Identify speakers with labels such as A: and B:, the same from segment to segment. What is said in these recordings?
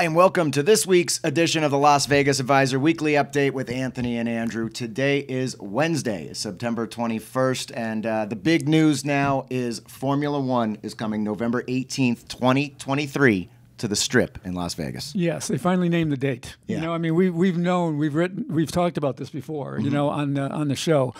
A: Hi, and welcome to this week's edition of the Las Vegas Advisor Weekly Update with Anthony and Andrew. Today is Wednesday, September 21st, and uh, the big news now is Formula One is coming November 18th, 2023 to the Strip in Las Vegas.
B: Yes, they finally named the date.
A: Yeah.
B: You know, I mean, we we've known, we've written, we've talked about this before. You know, on the, on the show,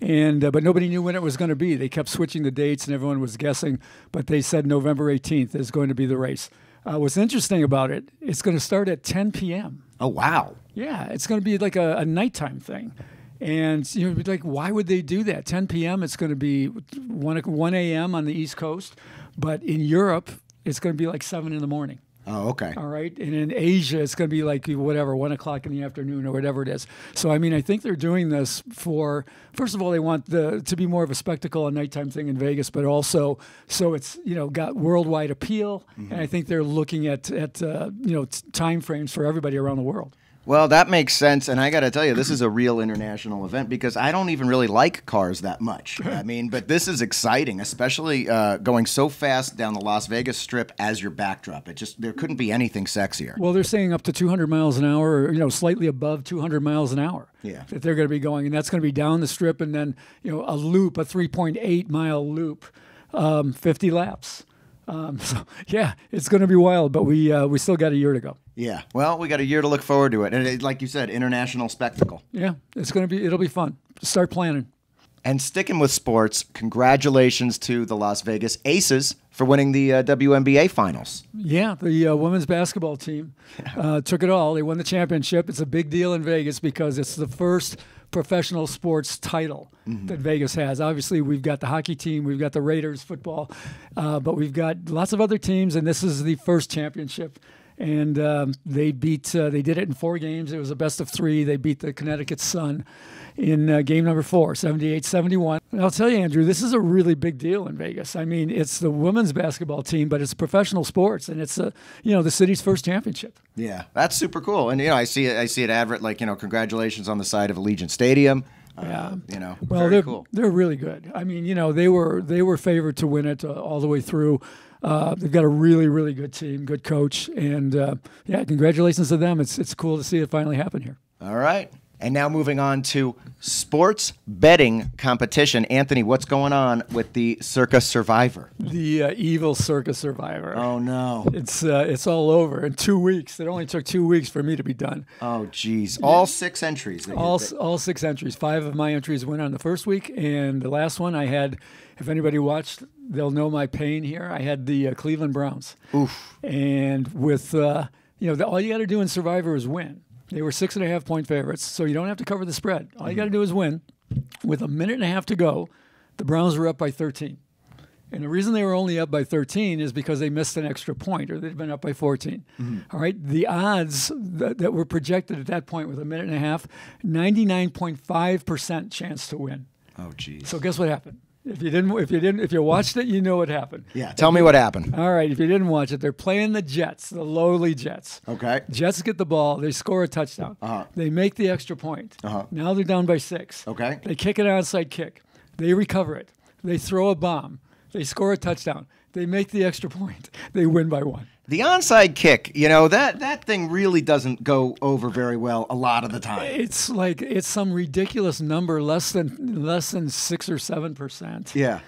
B: and uh, but nobody knew when it was going to be. They kept switching the dates, and everyone was guessing. But they said November 18th is going to be the race. Uh, what's interesting about it, it's going to start at 10 p.m.
A: Oh, wow.
B: Yeah, it's going to be like a, a nighttime thing. And you know, like, why would they do that? 10 p.m. It's going to be 1, 1 a.m. on the East Coast, but in Europe, it's going to be like 7 in the morning.
A: Oh, okay.
B: All right. And in Asia, it's going to be like whatever, one o'clock in the afternoon or whatever it is. So, I mean, I think they're doing this for, first of all, they want the to be more of a spectacle, a nighttime thing in Vegas, but also so it's, you know, got worldwide appeal. And I think they're looking at, at uh, you know, t- time frames for everybody around the world.
A: Well, that makes sense. And I got to tell you, this is a real international event because I don't even really like cars that much. I mean, but this is exciting, especially uh, going so fast down the Las Vegas Strip as your backdrop. It just, there couldn't be anything sexier.
B: Well, they're saying up to 200 miles an hour, or, you know, slightly above 200 miles an hour.
A: Yeah.
B: That they're going to be going, and that's going to be down the strip, and then you know a loop, a 3.8 mile loop, um, 50 laps. Um, so yeah, it's going to be wild, but we uh, we still got a year to go.
A: Yeah. Well, we got a year to look forward to it. And it, like you said, international spectacle.
B: Yeah, it's going to be it'll be fun. Start planning.
A: And sticking with sports, congratulations to the Las Vegas Aces for winning the uh, WNBA finals.
B: Yeah, the uh, women's basketball team uh, took it all. They won the championship. It's a big deal in Vegas because it's the first professional sports title that Vegas has. Obviously, we've got the hockey team, we've got the Raiders football, uh, but we've got lots of other teams, and this is the first championship. And um, they beat. Uh, they did it in four games. It was a best of three. They beat the Connecticut Sun in uh, game number four, 78-71. And I'll tell you, Andrew, this is a really big deal in Vegas. I mean, it's the women's basketball team, but it's professional sports, and it's a you know the city's first championship.
A: Yeah, that's super cool. And you know, I see it. I see it advert like you know, congratulations on the side of Allegiant Stadium. Uh, you know,
B: Well,
A: very
B: they're
A: cool.
B: they're really good. I mean, you know, they were they were favored to win it uh, all the way through. Uh, they've got a really really good team, good coach, and uh, yeah, congratulations to them. It's it's cool to see it finally happen here.
A: All right. And now moving on to sports betting competition. Anthony, what's going on with the Circa Survivor?
B: The uh, evil Circa Survivor.
A: Oh no.
B: It's uh, it's all over in two weeks. It only took two weeks for me to be done.
A: Oh geez. All six entries.
B: All all six entries. Five of my entries went on the first week, and the last one I had. If anybody watched, they'll know my pain here. I had the uh, Cleveland Browns.
A: Oof.
B: And with uh, you know, the, all you got to do in Survivor is win. They were six and a half point favorites, so you don't have to cover the spread. All you got to mm-hmm. do is win. With a minute and a half to go, the Browns were up by 13. And the reason they were only up by 13 is because they missed an extra point, or they'd been up by 14. Mm-hmm. All right, the odds that, that were projected at that point with a minute and a half, 99.5% chance to win.
A: Oh geez.
B: So guess what happened? If you didn't, if you didn't, if you watched it, you know what happened.
A: yeah. Tell me what happened.
B: All right, if you didn't watch it, they're playing the Jets, the lowly Jets.
A: Okay.
B: Jets get the ball, they score a touchdown.
A: Uh-huh.
B: They make the extra point.
A: Uh-huh.
B: Now they're down by six.
A: Okay.
B: They kick an onside kick. They recover it. They throw a bomb. They score a touchdown. They make the extra point. They win by one.
A: The onside kick, you know, that that thing really doesn't go over very well a lot of the time.
B: It's like it's some ridiculous number, less than less than six or seven percent.
A: Yeah.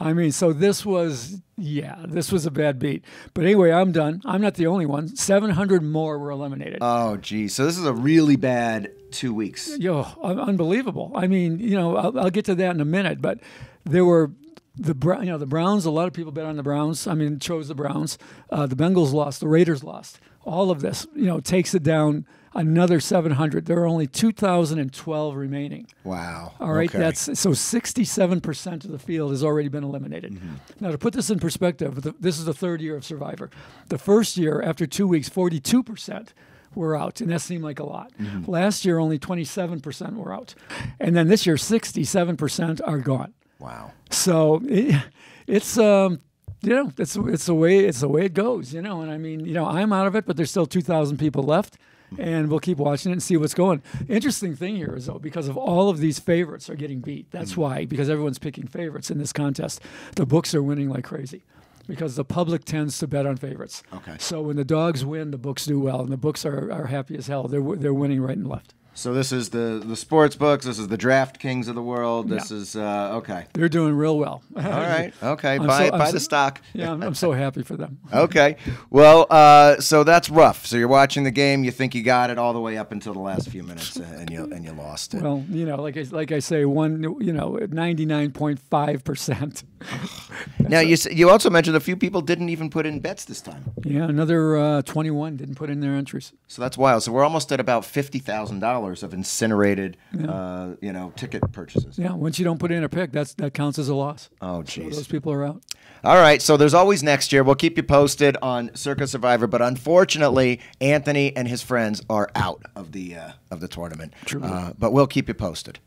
B: I mean, so this was, yeah, this was a bad beat. But anyway, I'm done. I'm not the only one. 700 more were eliminated.
A: Oh geez. So this is a really bad two weeks.
B: Yo, unbelievable. I mean, you know, I'll, I'll get to that in a minute, but there were the you know the Browns. A lot of people bet on the Browns. I mean, chose the Browns. Uh, the Bengals lost. The Raiders lost. All of this, you know, takes it down another 700. There are only 2,012 remaining.
A: Wow.
B: All right,
A: Okay.
B: that's so 67% of the field has already been eliminated. Now, to put this in perspective, the, this is the third year of Survivor. The first year, after two weeks, 42% were out, and that seemed like a lot. Last year, only 27% were out. And then this year, 67% are gone.
A: Wow.
B: So it, it's um, you know, it's it's the way it's the way it goes, you know. And I mean, you know, I'm out of it, but there's still 2,000 people left, and we'll keep watching it and see what's going. Interesting thing here is though, because of all of these favorites are getting beat. That's why because everyone's picking favorites in this contest. The books are winning like crazy. because the public tends to bet on favorites.
A: Okay.
B: So when the dogs win, the books do well, and the books are, are happy as hell. They're they're winning right and left.
A: So this is the the sports books. This is the Draft Kings of the world. This
B: Yeah.
A: is uh, okay.
B: They're doing real well.
A: All right. Okay.
B: I'm
A: buy
B: so-
A: buy
B: so-
A: the stock.
B: Yeah, I'm, I'm so happy for them.
A: Okay. Well, uh, so that's rough. So you're watching the game. You think you got it all the way up until the last few minutes, uh, and you and you lost it.
B: Well, you know, like I, like I say, one, you know, 99.5 percent.
A: now you you also mentioned a few people didn't even put in bets this time.
B: Yeah, another uh, 21 didn't put in their entries.
A: So that's wild. So we're almost at about fifty thousand dollars of incinerated, uh, you know, ticket purchases.
B: Yeah, once you don't put in a pick, that's that counts as a loss.
A: Oh,
B: So
A: jeez.
B: those people are out.
A: All right, so there's always next year. We'll keep you posted on Circa Survivor, but unfortunately, Anthony and his friends are out of the uh, of the tournament.
B: True.
A: Uh, but we'll keep you posted.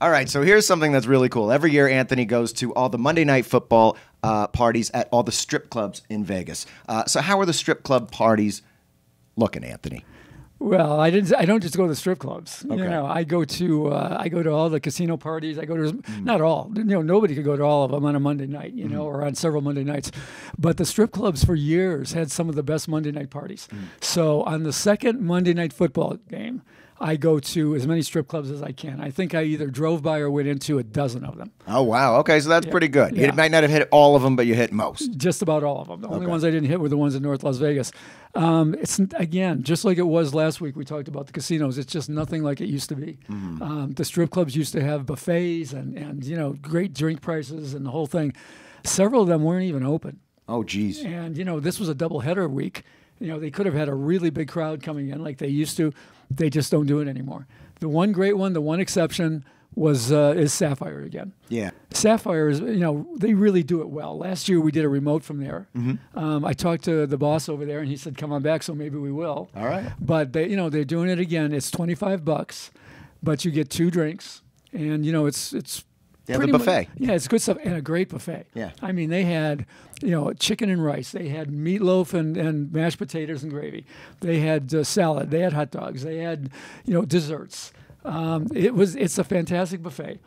A: All right, so here's something that's really cool. Every year, Anthony goes to all the Monday night football uh, parties at all the strip clubs in Vegas. Uh, so, how are the strip club parties looking, Anthony?
B: Well, I didn't. I don't just go to the strip clubs.
A: Okay.
B: You know, I go to uh, I go to all the casino parties. I go to
A: Mm.
B: not all. You know, nobody could go to all of them on a Monday night. You
A: Mm-hmm.
B: know, or on several Monday nights. But the strip clubs for years had some of the best Monday night parties.
A: Mm.
B: So on the second Monday night football game, I go to as many strip clubs as I can. I think I either drove by or went into a dozen of them.
A: Oh, wow. Okay, so that's pretty good. You
B: Yeah.
A: might not have hit all of them, but you hit most.
B: Just about all of them. The only ones I didn't hit were the ones in North Las Vegas. Um, it's again just like it was last week. We talked about the casinos. It's just nothing like it used to be.
A: Mm-hmm.
B: Um, the strip clubs used to have buffets and and you know great drink prices and the whole thing. Several of them weren't even open.
A: Oh, geez.
B: And you know, this was a double header week. You know, they could have had a really big crowd coming in like they used to. They just don't do it anymore. The one great one, the one exception was uh, is Sapphire again.
A: Yeah.
B: Sapphire is, you know, they really do it well. Last year we did a remote from there.
A: Mm-hmm.
B: Um, I talked to the boss over there, and he said, "Come on back." So maybe we will.
A: All right.
B: But they, you know, they're doing it again. It's twenty five bucks, but you get two drinks, and you know, it's it's.
A: They have the
B: pretty mu-
A: buffet.
B: yeah, it's good stuff and a great buffet.
A: Yeah.
B: I mean, they had, you know, chicken and rice. They had meatloaf and, and mashed potatoes and gravy. They had uh, salad. They had hot dogs. They had, you know, desserts. Um, it was it's a fantastic buffet.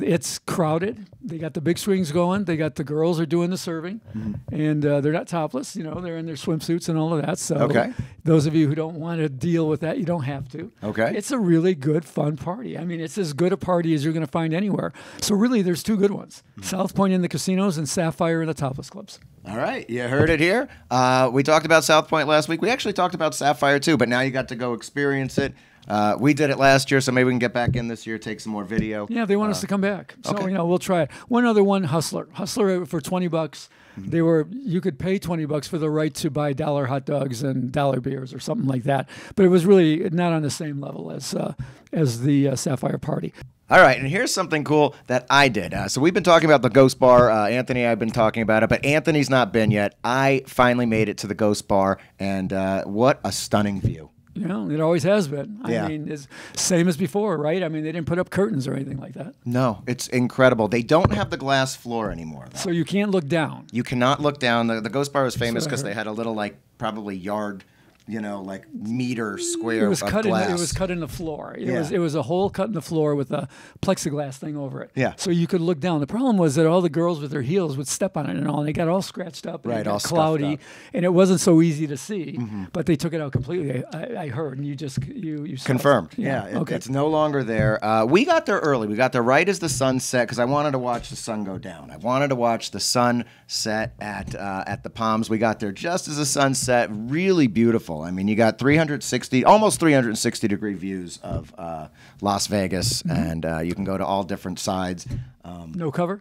B: It's crowded. They got the big swings going. They got the girls are doing the serving,
A: Mm-hmm.
B: and uh, they're not topless. You know, they're in their swimsuits and all of that. So,
A: Okay.
B: those of you who don't want to deal with that, you don't have to.
A: Okay.
B: It's a really good, fun party. I mean, it's as good a party as you're going to find anywhere. So really, there's two good ones:
A: Mm-hmm.
B: South Point in the casinos and Sapphire in the topless clubs.
A: All right, you heard it here. Uh, we talked about South Point last week. We actually talked about Sapphire too, but now you got to go experience it. Uh, we did it last year, so maybe we can get back in this year, take some more video.
B: Yeah, they want us to come back. So
A: Uh, okay.
B: you know, we'll try it. One other one, Hustler. Hustler for twenty bucks.
A: Mm-hmm.
B: They were you could pay twenty bucks for the right to buy dollar hot dogs and dollar beers or something like that. But it was really not on the same level as uh, as the uh, Sapphire party.
A: All right, and here's something cool that I did. Uh, so we've been talking about the Ghost Bar. Uh, Anthony, I have been talking about it, but Anthony's not been yet. I finally made it to the Ghost Bar, and uh, what a stunning view!
B: You know, it always has been. I
A: Yeah.
B: mean, it's same as before, right? I mean, they didn't put up curtains or anything like that,
A: No, it's incredible. They don't have the glass floor anymore. Though.
B: so you can't look down.
A: You cannot look down. The, the Ghost Bar was famous because they had a little like probably yard, you know, like meter square
B: It was cut in.
A: glass.
B: The, it was cut in the floor. It was it was a hole cut in the floor with a plexiglass thing over it.
A: Yeah.
B: So you could look down. The problem was that all the girls with their heels would step on it and all, and they got all scratched up. And
A: Right, all
B: cloudy, and it wasn't so easy to see. But they took it out completely. I, I, heard, and you just you you saw it.
A: Confirmed. Yeah, it-
B: okay.
A: it's no longer there. Uh, we got there early. We got there right as the sun set because I wanted to watch the sun go down. I wanted to watch the sun set at uh, at the Palms. We got there just as the sun set. Really beautiful. I mean, you got 360, almost 360 degree views of uh, Las Vegas,
B: Mm-hmm.
A: and uh, you can go to all different sides. Um,
B: no cover.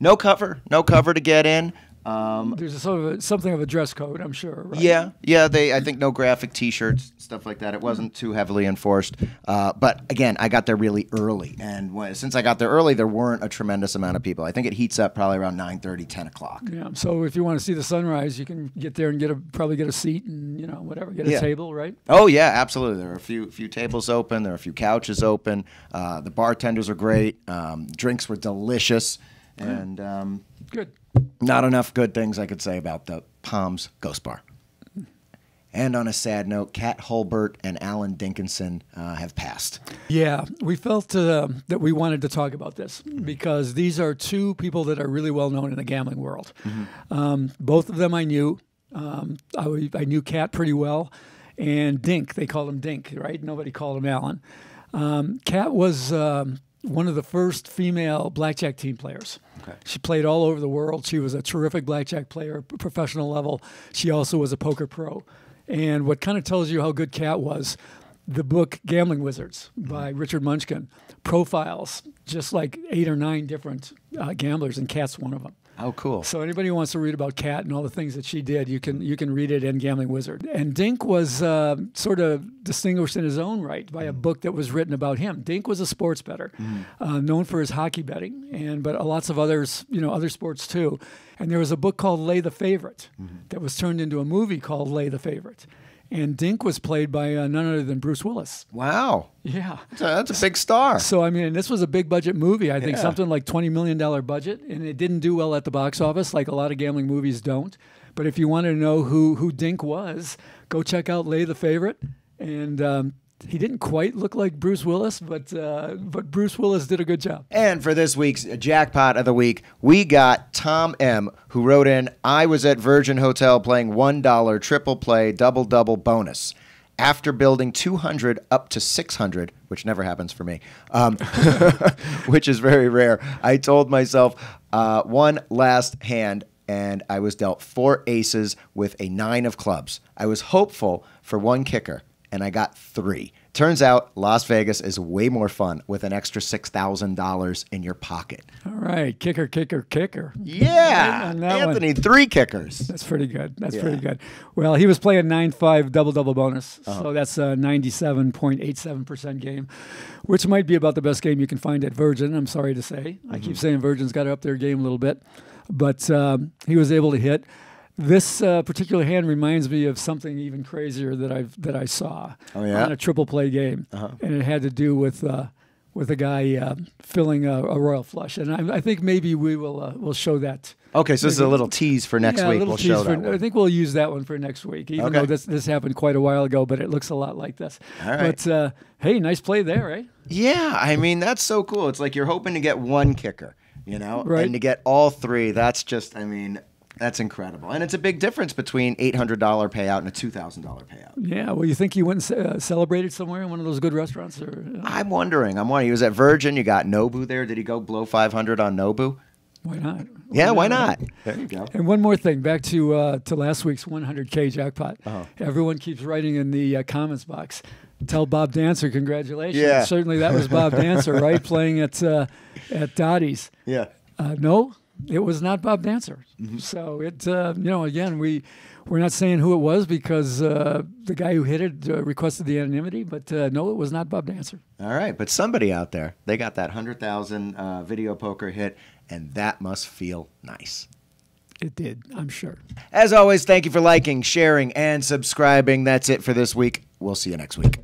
A: no cover, no cover to get in. Um,
B: There's a sort of a, something of a dress code, I'm sure. Right?
A: Yeah, yeah. They, I think, no graphic T-shirts, stuff like that. It wasn't too heavily enforced. Uh, but again, I got there really early, and when, since I got there early, there weren't a tremendous amount of people. I think it heats up probably around 9:30, 10 o'clock.
B: Yeah. So if you want to see the sunrise, you can get there and get a probably get a seat and you know whatever, get a
A: Yeah.
B: table, right?
A: Oh yeah, absolutely. There are a few few tables open. There are a few couches open. Uh, the bartenders are great. Um, drinks were delicious, and um,
B: Good.
A: not enough good things I could say about the Palms Ghost Bar. And on a sad note, Kat Hulbert and Alan Dinkinson uh, have passed.
B: Yeah, we felt uh, that we wanted to talk about this because these are two people that are really well known in the gambling world. Mm-hmm. Um, both of them I knew. Um, I, I, knew Kat pretty well, and Dink, they called him Dink, right? Nobody called him Alan. Um, Kat was um, one of the first female blackjack team players. Okay. She played all over the world. She was a terrific blackjack player, professional level. She also was a poker pro. And what kind of tells you how good Kat was, the book Gambling Wizards by mm-hmm. Richard Munchkin profiles just like eight or nine different uh, gamblers, and Kat's one of them.
A: Oh, cool!
B: So anybody who wants to read about Kat and all the things that she did, you can you can read it in Gambling Wizard. And Dink was uh, sort of distinguished in his own right by a mm. book that was written about him. Dink was a sports bettor, mm. uh, known for his hockey betting, and but lots of others, you know, other sports too. And there was a book called Lay the Favorite mm-hmm. that was turned into a movie called Lay the Favorite and Dink was played by uh, none other than Bruce Willis.
A: Wow.
B: Yeah.
A: That's a, that's a, big star.
B: So, I mean, this was a big budget movie. I think yeah. something like $20 million budget, and it didn't do well at the box office like a lot of gambling movies don't. But if you want to know who, who Dink was, go check out Lay the Favorite. And um, he didn't quite look like Bruce Willis, but uh, but Bruce Willis did a good job.
A: And for this week's jackpot of the week, we got Tom M, who wrote in, "I was at Virgin Hotel playing one dollar triple play double double bonus." After building 200 up to 600, which never happens for me, um, which is very rare, I told myself uh, one last hand and I was dealt four aces with a nine of clubs. I was hopeful for one kicker and I got three. Turns out Las Vegas is way more fun with an extra $6,000 in your pocket.
B: All right. Kicker, kicker, kicker.
A: Yeah. Anthony, one. three kickers.
B: That's pretty good. That's yeah. pretty good. Well, he was playing 9 5 double double bonus. Uh-huh. So that's a 97.87% game, which might be about the best game you can find at Virgin, I'm sorry to say. Mm-hmm. I keep mm-hmm. saying Virgin's got to up their game a little bit. But um, he was able to hit. This uh, particular hand reminds me of something even crazier that I that I saw
A: oh, yeah?
B: on a triple play game, uh-huh. and it had to do with uh, with a guy uh, filling a, a, royal flush, and I, I, think maybe we will uh, will show that.
A: Okay, so this is a little tease for next
B: yeah,
A: week. We'll show
B: that. I think we'll use that one for next week, even okay. though this this happened quite a while ago, but it looks a lot like this.
A: All right.
B: But uh, hey, nice play there, eh?
A: Yeah, I mean that's so cool. It's like you're hoping to get one kicker, you know,
B: right.
A: and to get all three. That's just, I mean, that's incredible, and it's a big difference between eight hundred dollar payout and a two thousand dollar payout.
B: Yeah, well, you think you went and uh, celebrated somewhere in one of those good restaurants? Or,
A: uh... I'm wondering. I'm wondering. He was at Virgin. You got Nobu there. Did he go blow five hundred on Nobu?
B: Why not? Why
A: yeah, not? why not? There you go.
B: And one more thing, back to uh, to last week's 100k jackpot. Uh-huh. Everyone keeps writing in the uh, comments box. Tell Bob Dancer congratulations.
A: Yeah.
B: certainly that was Bob Dancer, right, playing at uh, at Dottie's.
A: Yeah.
B: Uh, no, it was not Bob Dancer. Mm-hmm. So it, uh, you know, again, we we're not saying who it was because uh, the guy who hit it uh, requested the anonymity, but uh, no, it was not Bob Dancer.
A: All right, but somebody out there, they got that hundred thousand uh, video poker hit, and that must feel nice.
B: It did, I'm sure.
A: As always, thank you for liking, sharing, and subscribing. That's it for this week. We'll see you next week.